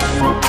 Thank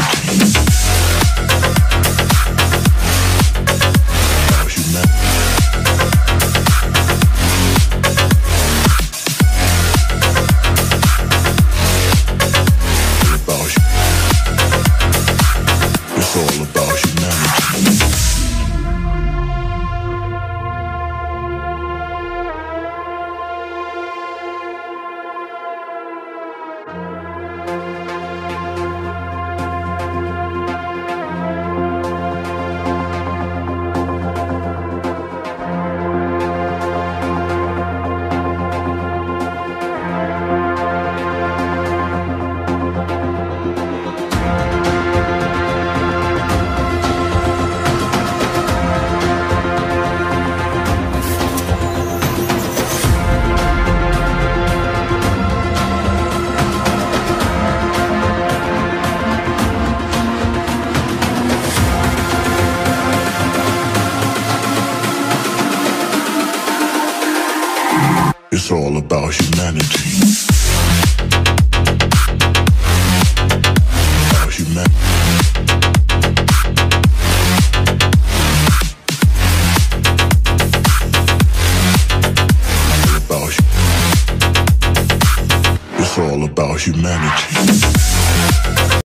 Humanity.